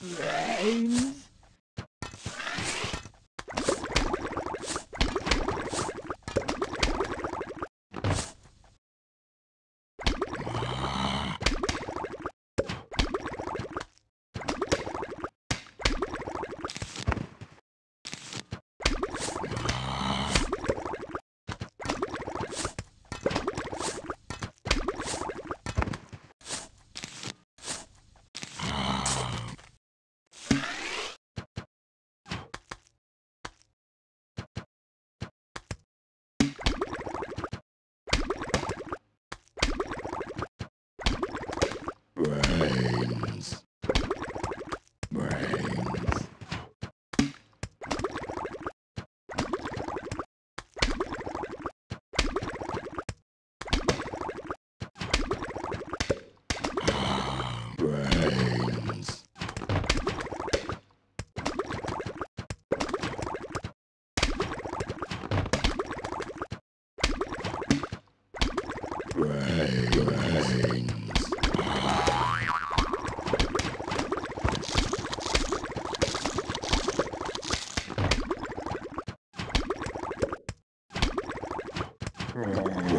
Brains. Oh, my God.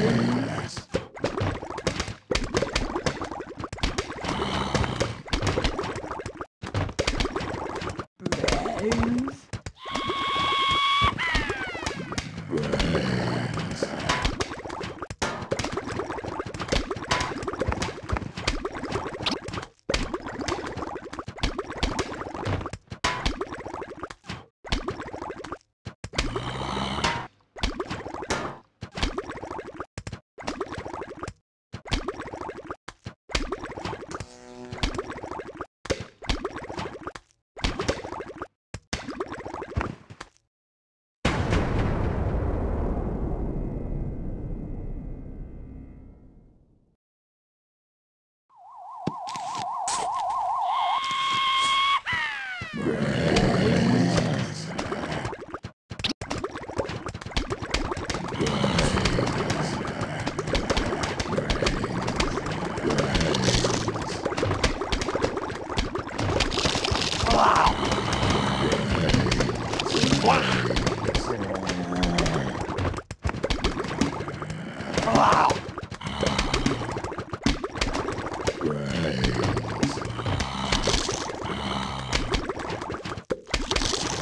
Thank you.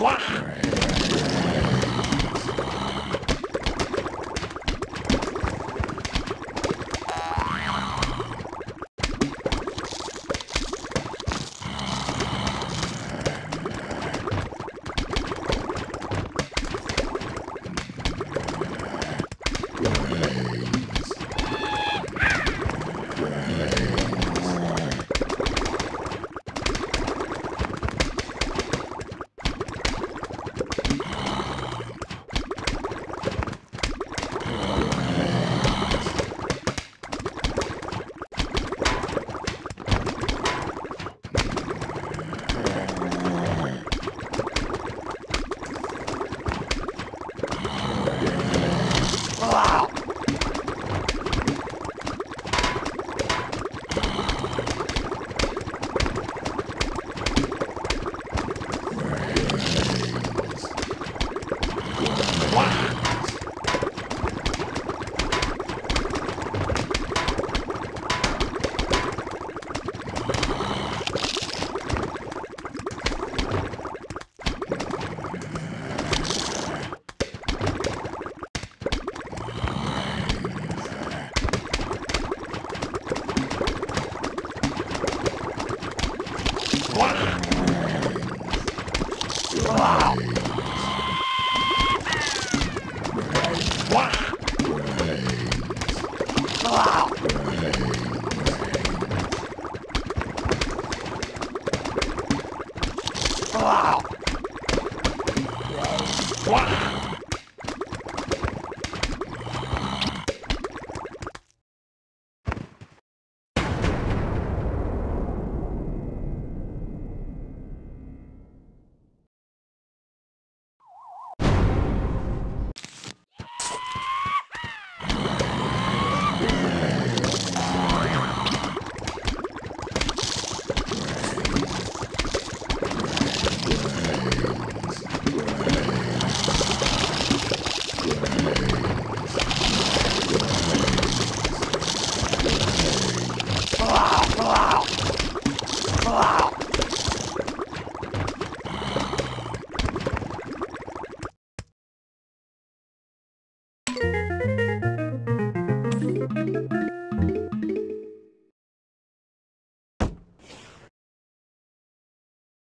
Wow.